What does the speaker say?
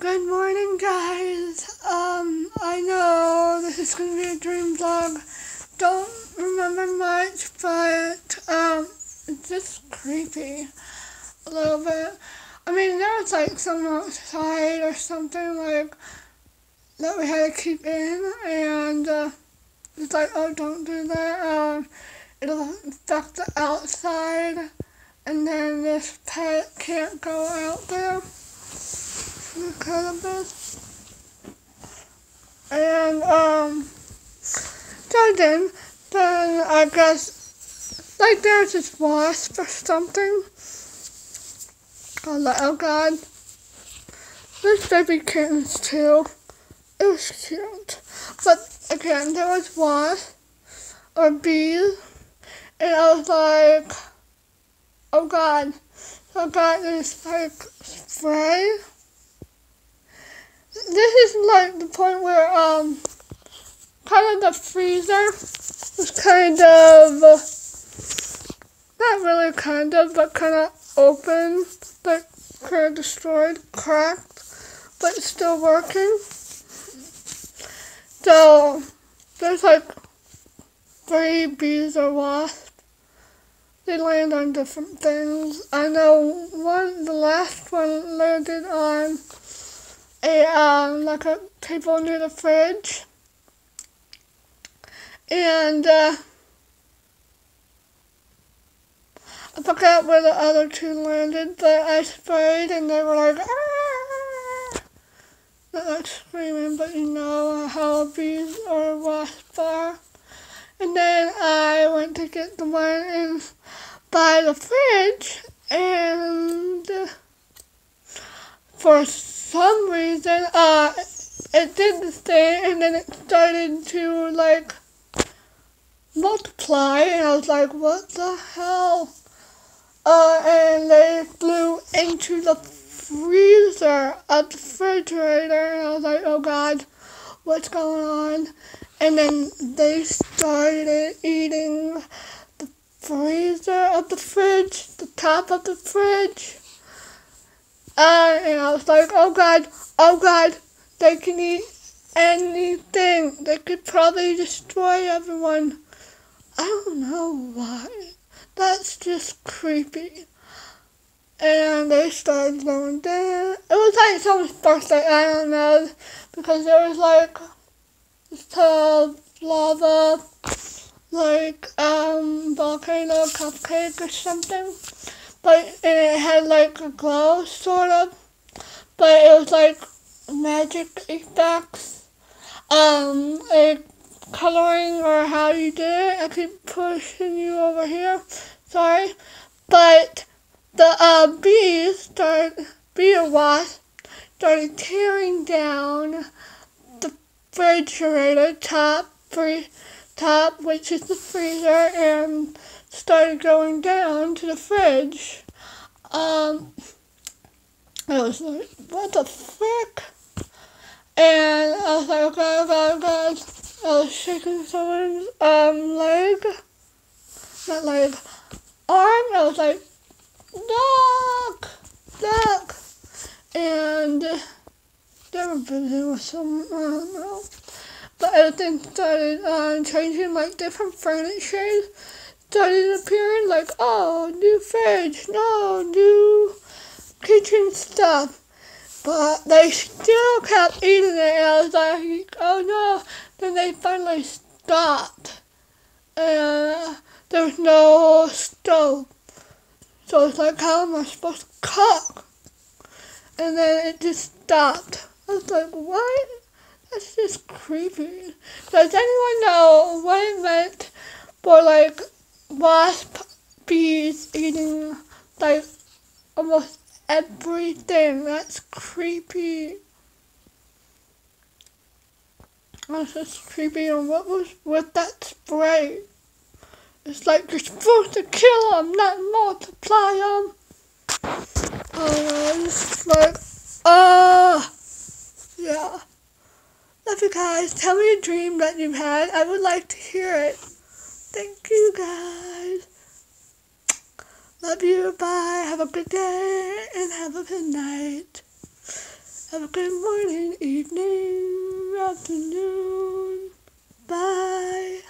Good morning, guys. Um, I know this is gonna be a dream vlog. Don't remember much, but um, it's just creepy a little bit. I mean, there was like someone outside or something like that we had to keep in, and uh, it's like, oh, don't do that. Um, it'll affect the outside, and then this pet can't go out there this. And, um, so then, then I guess, like there's this wasp or something. Was like, oh god. this baby kittens too. It was cute. But again, there was wasp or bees. And I was like, oh god. So I got this like spray this is like the point where um kind of the freezer was kind of not really kind of but kind of open like kind of destroyed cracked but still working. So there's like three bees or wasps. They land on different things. I know one the last one landed on a um, like a table near the fridge, and uh, I forgot where the other two landed, but I sprayed and they were like, ah! not like screaming, but you know how bees or wasps are. And then I went to get the one in by the fridge, and uh, for some reason, uh, it didn't stay, and then it started to, like, multiply, and I was like, what the hell? Uh, and they flew into the freezer of the refrigerator, and I was like, oh god, what's going on? And then they started eating the freezer of the fridge, the top of the fridge. Uh, and I was like, oh god, oh god, they can eat anything. They could probably destroy everyone. I don't know why. That's just creepy. And they started going down. It was like someone's birthday, I don't know. Because there was like tub, lava, like um volcano cupcake or something but it had like a glow sort of, but it was like magic effects, um, a coloring or how you did it. I keep pushing you over here, sorry, but the uh, bees started, bee wasp started tearing down the refrigerator top, free, top, which is the freezer, and started going down to the fridge. Um, I was like, what the frick? And I was like, okay, okay, okay. I was shaking someone's um, leg, not leg, arm. I was like, look, look. And they were busy with some, I But everything started uh, changing, like different furniture started appearing like, oh, new fridge, no, new kitchen stuff. But they still kept eating it, and I was like, oh no. Then they finally stopped. And there was no stove. So it's like, how am I supposed to cook? And then it just stopped. I was like, what? That's just creepy. Does anyone know what it meant for like wasp bees eating like almost everything. That's creepy. That's just creepy. And what was with that spray? It's like you're supposed to kill them, not multiply them. Oh, it's like, ah, uh, yeah. Love you guys. Tell me a dream that you've had. I would like to hear it. Thank you guys. Love you. Bye. Have a good day and have a good night. Have a good morning, evening, afternoon. Bye.